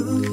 Ooh.